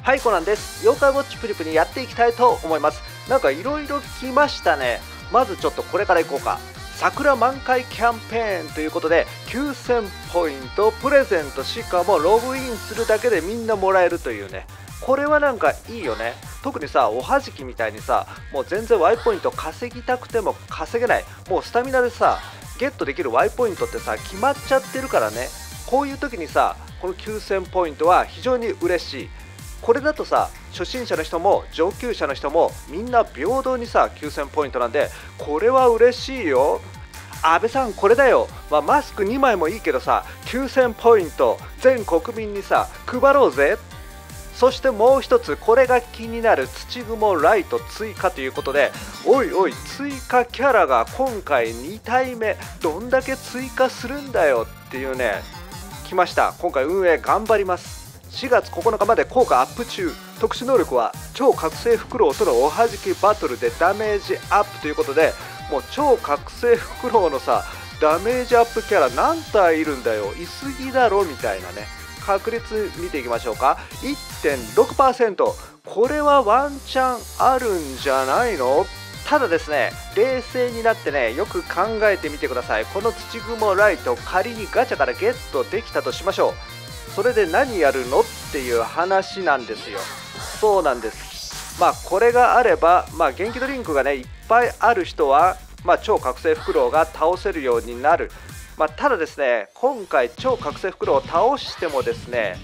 はいコナンです。妖怪ウォッチプリプリやっていきたいと思います。なんかいろいろ来ましたね。まずちょっとこれからいこうか。桜満開キャンペーンということで9000ポイントプレゼントしかもログインするだけでみんなもらえるというね。これはなんかいいよね。特にさおはじきみたいにさもう全然 Y ポイント稼ぎたくても稼げない。もうスタミナでさゲットできる Y ポイントってさ決まっちゃってるからね。こういう時にさこの9000ポイントは非常に嬉しい。これだとさ初心者の人も上級者の人もみんな平等にさ9000ポイントなんでこれは嬉しいよ。安倍さんこれだよ、まあ、マスク2枚もいいけどさ9000ポイント全国民にさ配ろうぜ。そしてもう一つこれが気になる土雲ライト追加ということでおいおい追加キャラが今回2体目どんだけ追加するんだよっていうね来ました。今回運営頑張ります。4月9日まで効果アップ中。特殊能力は超覚醒フクロウとのおはじきバトルでダメージアップということでもう超覚醒フクロウのさダメージアップキャラ何体いるんだよ。いすぎだろみたいなね。確率見ていきましょうか。1.6%これはワンチャンあるんじゃないの？ただですね冷静になってねよく考えてみてください。この土雲ライト仮にガチャからゲットできたとしましょう。それで何やるのっていう話なんですよ。そうなんです。まあこれがあればまあ元気ドリンクがねいっぱいある人はまあ、超覚醒フクロウが倒せるようになる、まあ、ただですね今回超覚醒フクロウを倒してもですね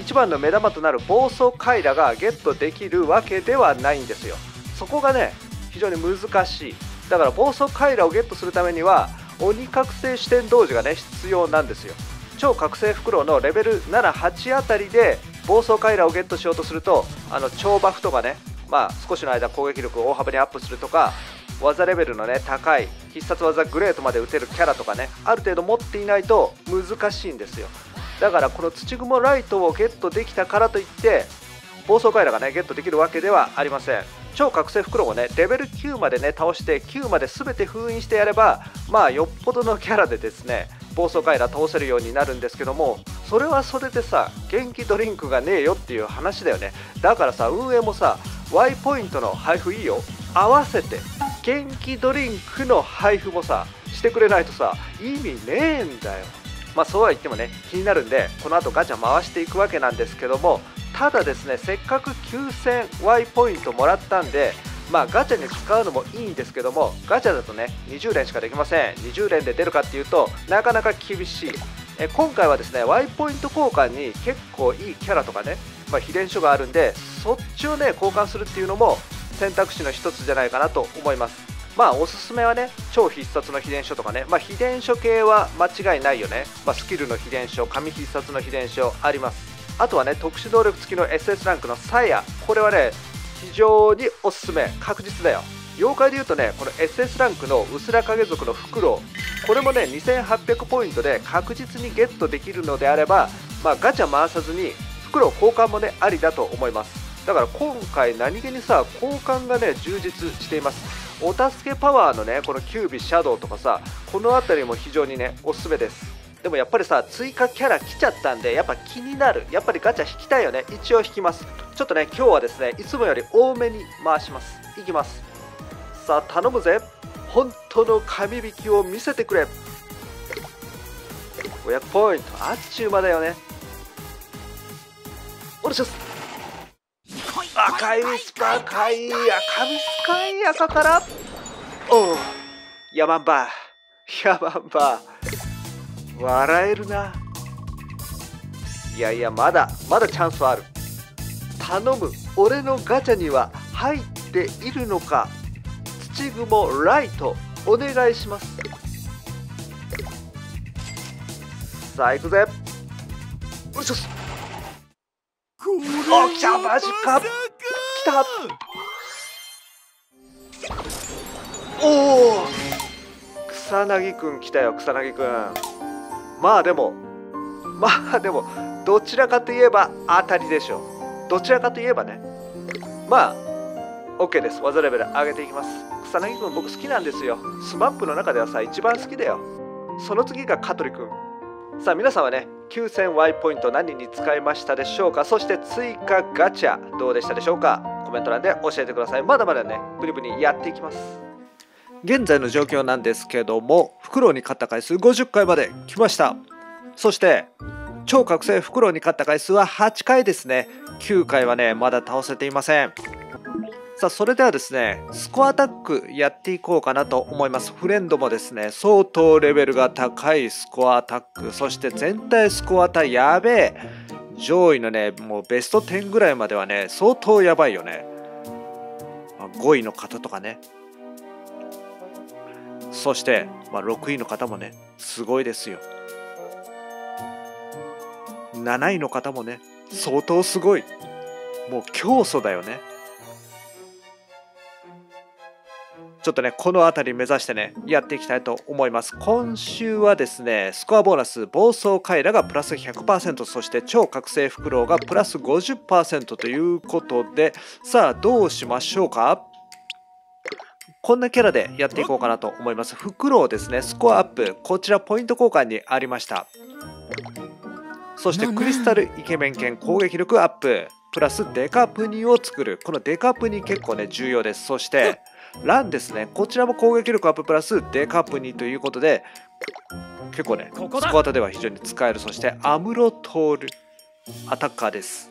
一番の目玉となる暴走カイラがゲットできるわけではないんですよ。そこがね非常に難しい。だから暴走カイラをゲットするためには鬼覚醒視点同時がね必要なんですよ。超覚醒フクロウのレベル78あたりで暴走カイラをゲットしようとするとあの超バフとかねまあ少しの間攻撃力を大幅にアップするとか技レベルのね高い必殺技グレートまで打てるキャラとかねある程度持っていないと難しいんですよ。だからこの土雲ライトをゲットできたからといって暴走カイラがねゲットできるわけではありません。超覚醒袋をねレベル9までね倒して9まで全て封印してやればまあよっぽどのキャラでですね暴走カイラ倒せるようになるんですけどもそれはそれでさ元気ドリンクがねえよっていう話だよね。だからさ運営もさ Y ポイントの配布いいよ。合わせて元気ドリンクの配布もさしてくれないとさ意味ねえんだよ。まあそうは言ってもね気になるんでこの後ガチャ回していくわけなんですけどもただですねせっかく 9000Y ポイントもらったんでまあガチャに使うのもいいんですけどもガチャだとね20連しかできません。20連で出るかっていうとなかなか厳しい。え今回はですね Y ポイント交換に結構いいキャラとかね、まあ、秘伝書があるんでそっちをね交換するっていうのも選択肢の一つじゃないかなと思います。まあおすすめはね超必殺の秘伝書とかね。まあ秘伝書系は間違いないよね、まあ、スキルの秘伝書紙必殺の秘伝書あります。あとはね特殊能力付きの SS ランクのサイヤ。これはね非常におすすめ。確実だよ。妖怪でいうとねこの SS ランクの薄ら影族のフクロウ。これもね2800ポイントで確実にゲットできるのであれば、まあ、ガチャ回さずにフクロウ交換もねありだと思います。だから今回何気にさ交換がね充実しています。お助けパワーのねこのキュービシャドウとかさこの辺りも非常にねおすすめです。でもやっぱりさ追加キャラ来ちゃったんでやっぱ気になる。やっぱりガチャ引きたいよね。一応引きます。ちょっとね今日はですねいつもより多めに回します。いきます。さあ頼むぜ。本当の神引きを見せてくれ。500ポイントあっちゅう間だよね。お願いします。赤いウィスパーかい赤ウィスかい赤から。おう。ヤマンバヤマンバ笑えるな。いやいやまだまだチャンスはある。頼む俺のガチャには入っているのか。土雲ライトお願いします。さあ行くぜよいしょお来たマジか。来た。おお草薙くん来たよ草薙くんまあでもまあでもどちらかといえば当たりでしょう。どちらかといえばね。まあ OK です。技レベル上げていきます。草薙くん僕好きなんですよ。スマップの中ではさ一番好きだよ。その次が香取くんさあ皆さんはね 9000Y ポイント何に使いましたでしょうか？そして追加ガチャどうでしたでしょうか？コメント欄で教えてください。まだまだねプニプニやっていきます。現在の状況なんですけどもフクロウに勝った回数50回まで来ました。そして超覚醒フクロウに勝った回数は8回ですね。9回はねまだ倒せていません。さあそれではですねスコアタックやっていこうかなと思います。フレンドもですね相当レベルが高いスコアタックそして全体スコアタやべえ上位のねもうベスト10ぐらいまではね相当やばいよね。5位の方とかね。そして、まあ、6位の方もねすごいですよ。7位の方もね相当すごい。もう競争だよね。ちょっとね、この辺り目指してね、やっていきたいと思います。今週はですね、スコアボーナス、暴走イラがプラス100%、そして超覚醒フクロウがプラス50%ということで、さあ、どうしましょうか？こんなキャラでやっていこうかなと思います。フクロウですね、スコアアップ、こちらポイント交換にありました。そしてクリスタルイケメン犬攻撃力アップ、プラスデカプニを作る。このデカプニ結構ね、重要です。そして、ランですね。こちらも攻撃力アッププラスデカップにということで、結構ね、スコアタでは非常に使える。そしてアムロトール、アタッカーです。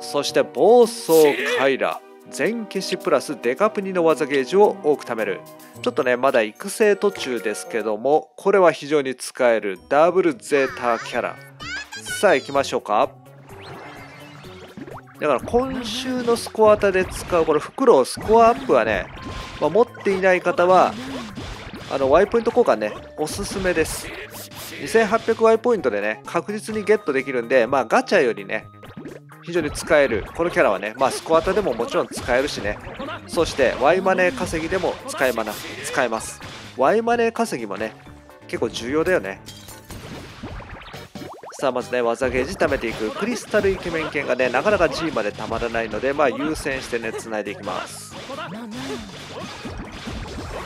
そして暴走カイラ、全消しプラスデカプニの技ゲージを多く貯める。ちょっとね、まだ育成途中ですけども、これは非常に使えるダブルゼータキャラ。さあ行きましょうか。だから今週のスコアタで使うこのフクロウスコアアップはね、まあ、持っていない方はあの Y ポイント交換ねおすすめです 2800Y ポイントでね確実にゲットできるんでまあガチャよりね非常に使える。このキャラはねまあスコアタでももちろん使えるしね。そして Y マネー稼ぎでも使えまな使えます。Y マネー稼ぎもね結構重要だよね。さあまずね技ゲージ貯めていく。クリスタルイケメン犬がねなかなか G までたまらないのでまあ優先してねつないでいきます。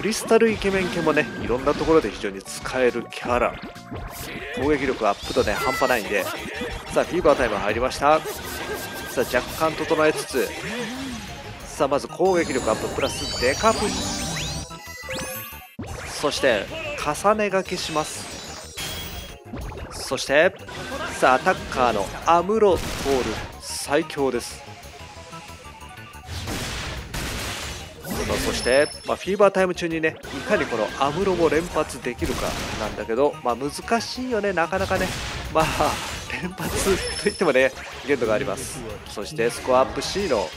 クリスタルイケメン犬もねいろんなところで非常に使えるキャラ。攻撃力アップとね半端ないんで。さあフィーバータイム入りました。さあ若干整えつつ。さあまず攻撃力アッププラスデカプそして重ねがけします。そしてさあアタッカーのアムロトール。最強です。そして、まあ、フィーバータイム中にねいかにこのアムロも連発できるかなんだけど、まあ、難しいよねなかなかね。まあ連発といってもね限度があります。そしてスコアアップ C の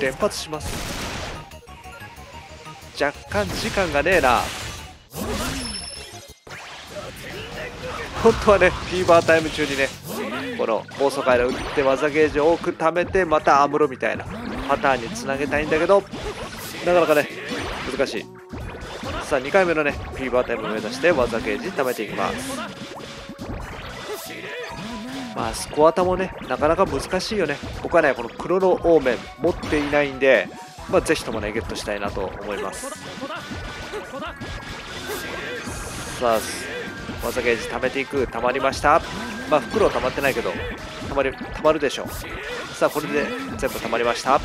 連発します。若干時間がねえな。本当はねフィーバータイム中にねこの暴走回路打って技ゲージを多く貯めてまたアムロみたいな。パターンにつなげたいんだけどなかなかね難しい。さあ2回目のねフィーバータイムを目指して技ゲージ貯めていきます。まあスコアタもねなかなか難しいよね。僕はねこのクロノオーメン持っていないんでまあぜひともねゲットしたいなと思います。さあ技ゲージ貯めていく。溜まりました。まあ袋溜まってないけど溜まる溜まるでしょう。さあこれで全部溜まりました。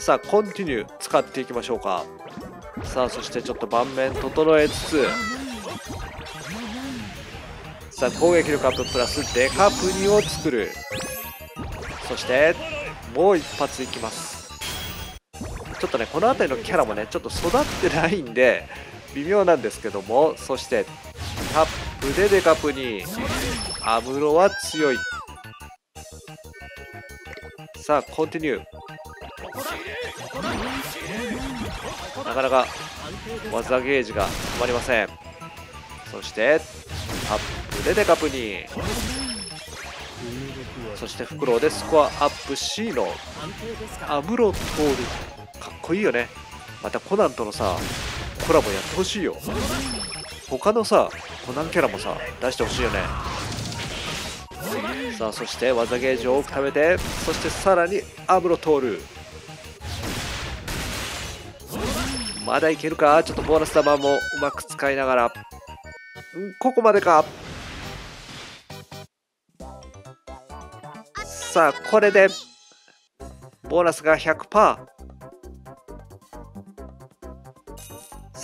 さあコンティニュー使っていきましょうか。さあそしてちょっと盤面整えつつ。さあ攻撃力アッププラスデカプニを作る。そしてもう一発いきます。ちょっとねこの辺りのキャラもねちょっと育ってないんで微妙なんですけども。そしてタップでデカプにアムロは強い。さあコンティニューなかなか技ゲージが止まりません。そしてタップでデカプにそしてフクロウでスコアアップ C のアムロトール。かっこいいよね。またコナンとのさコラボやってほしいよ。他のさコナンキャラもさ出してほしいよね。さあそして技ゲージを多く貯めてそしてさらにアムロ通るまだいけるか？ちょっとボーナス玉もうまく使いながら。ここまでか。さあ、これで、ボーナスが100%。さ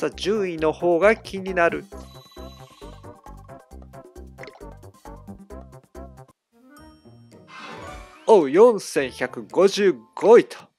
あ、順位の方が気になる。おう、4155位と。